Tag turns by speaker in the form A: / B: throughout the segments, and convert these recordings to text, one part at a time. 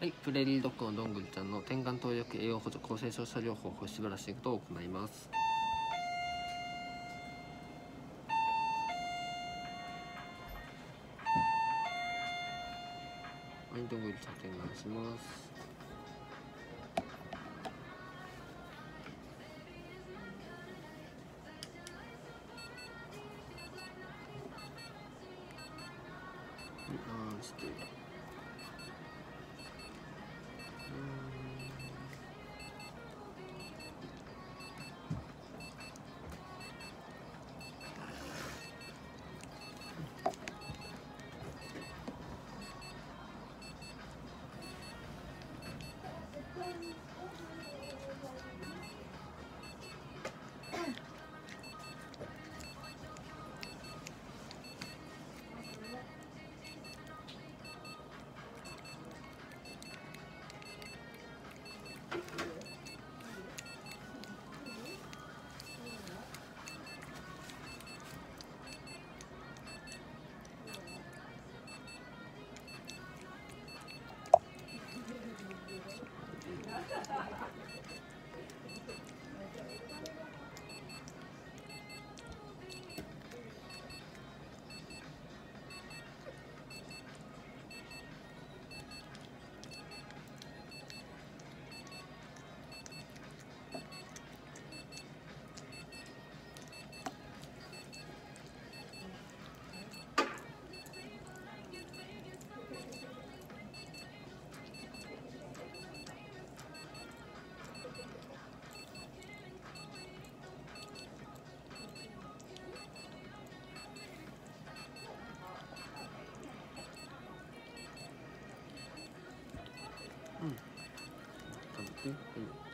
A: はい、プレリードッグのどんぐりちゃんの点眼投薬栄養補助抗生症者療法保湿ブラッシングと行います。はい、どんぐりちゃん点眼します。はい、あーして嗯嗯。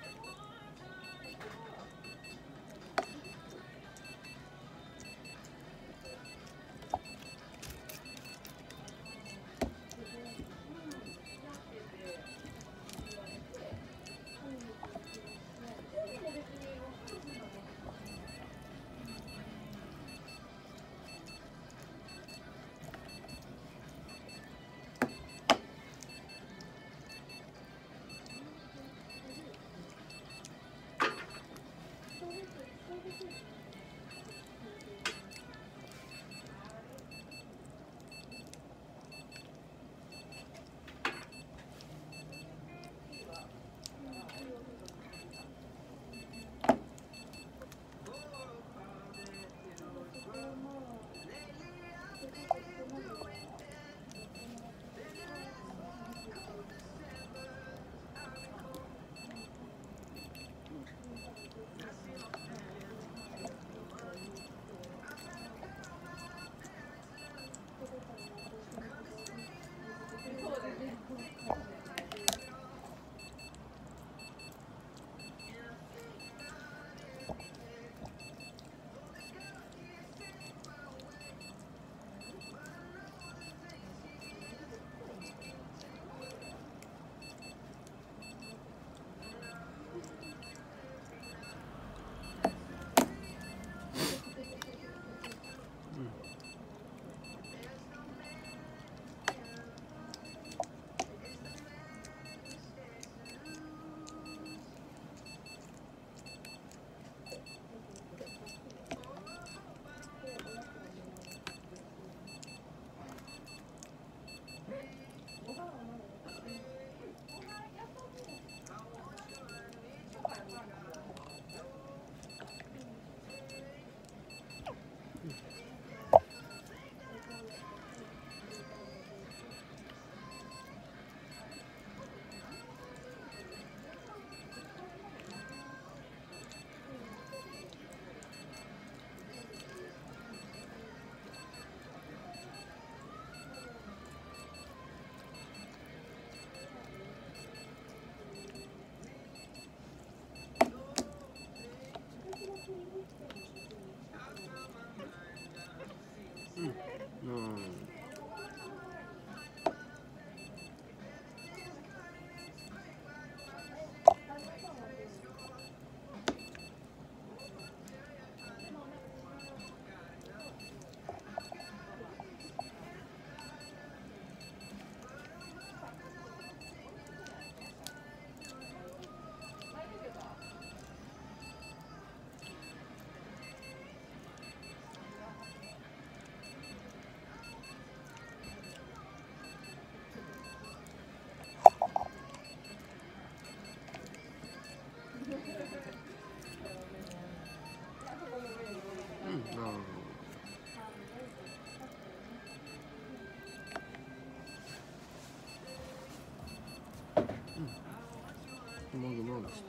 A: among
B: the longest.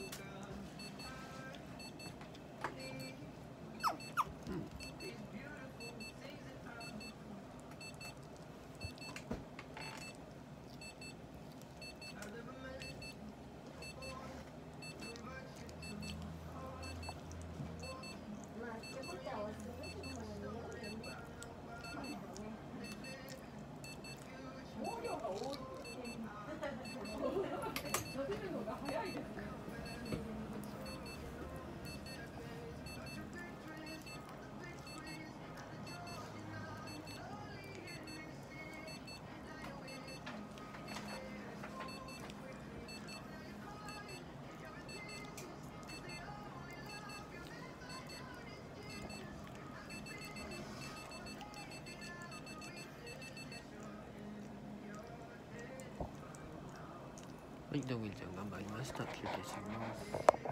B: るのが早いですね。
A: はいどうぐりちゃん頑張りました。休憩します。